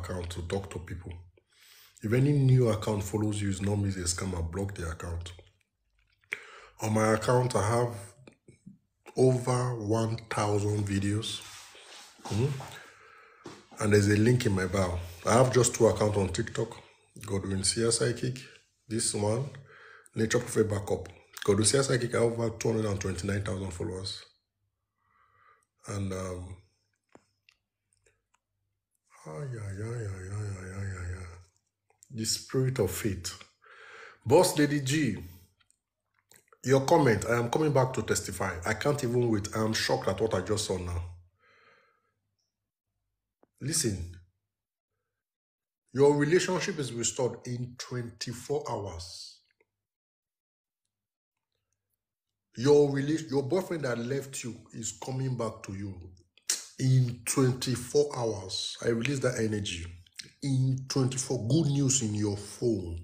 account to talk to people. If any new account follows you, it's it's a scammer, block the account. On my account, I have over 1,000 videos. Mhm. And there's a link in my bio. I have just two accounts on TikTok. Godwin Seer Psychic. This one, Nature Prophet Backup. Godwin Seer Psychic, I have over 229,000 followers. And, um, Ah, yeah, yeah, yeah, yeah, yeah, yeah. The spirit of faith. Boss Lady G, your comment, I am coming back to testify. I can't even wait. I am shocked at what I just saw now. Listen, your relationship is restored in 24 hours. Your, your boyfriend that left you is coming back to you in 24 hours. I release that energy. In 24, good news in your phone.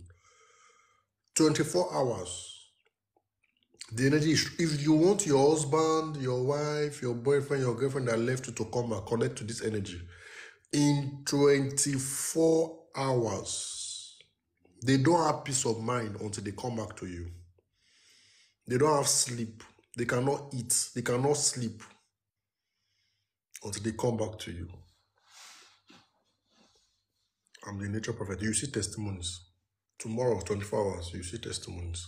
24 hours. The energy is, if you want your husband, your wife, your boyfriend, your girlfriend that left you to come and connect to this energy, in 24 hours, they don't have peace of mind until they come back to you. They don't have sleep. They cannot eat. They cannot sleep until they come back to you. I'm the nature prophet. You see testimonies. Tomorrow, 24 hours, you see testimonies.